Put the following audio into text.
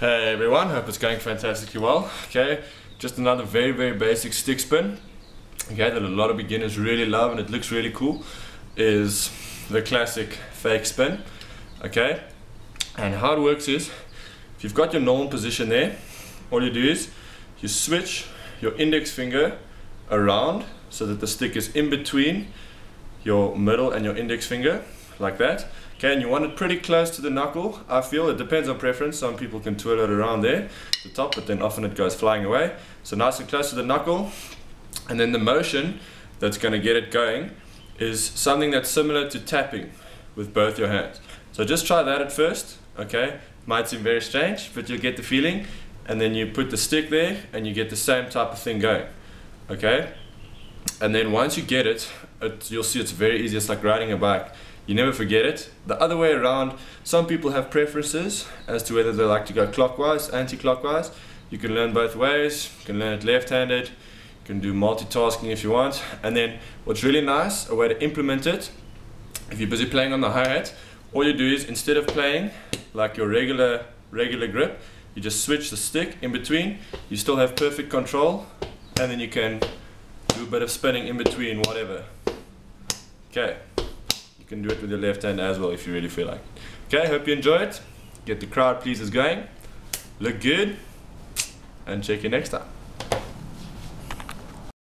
Hey everyone, hope it's going fantastically well. Okay, just another very, very basic stick spin. Okay, that a lot of beginners really love and it looks really cool is the classic fake spin. Okay, and how it works is if you've got your normal position there, all you do is you switch your index finger around so that the stick is in between your middle and your index finger like that Okay, and you want it pretty close to the knuckle. I feel it depends on preference. Some people can twirl it around there, the top, but then often it goes flying away. So nice and close to the knuckle. And then the motion that's going to get it going is something that's similar to tapping with both your hands. So just try that at first, okay? Might seem very strange, but you'll get the feeling. And then you put the stick there and you get the same type of thing going, okay? And then once you get it, it you'll see it's very easy. It's like riding a bike you never forget it. The other way around, some people have preferences as to whether they like to go clockwise, anti-clockwise. You can learn both ways. You can learn it left-handed. You can do multitasking if you want. And then what's really nice, a way to implement it, if you're busy playing on the hi-hat, all you do is instead of playing like your regular regular grip, you just switch the stick in between. You still have perfect control and then you can do a bit of spinning in between, whatever. Okay can do it with your left hand as well if you really feel like. Okay, hope you enjoy it. Get the crowd pleasers going. Look good. And check you next time.